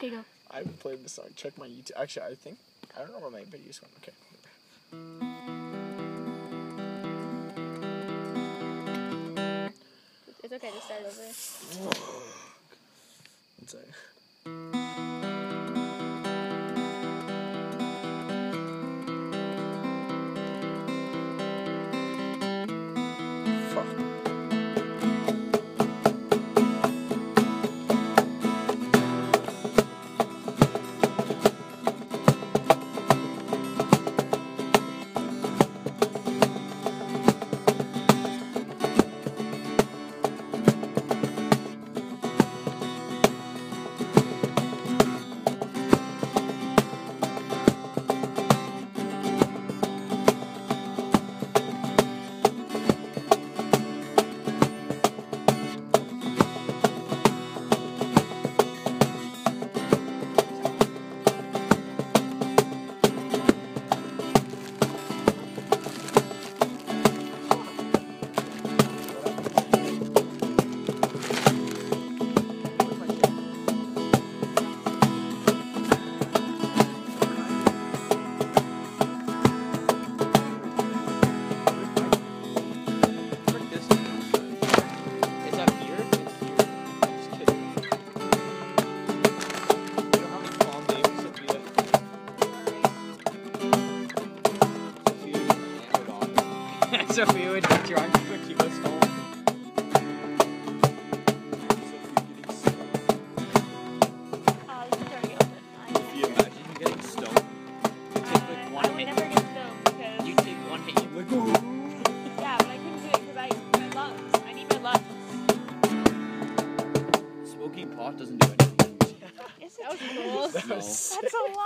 Okay, go. I haven't played this song. Check my YouTube. Actually, I think I don't know where my videos went. Okay. It's okay to start over. One second. I couldn't do it You imagine getting stoned? I never get stoned because you take one hit you go Yeah like him doing because I my lungs. I need my lungs. Smoking pot doesn't do anything. Yes, that was cool. That was. That's a lot.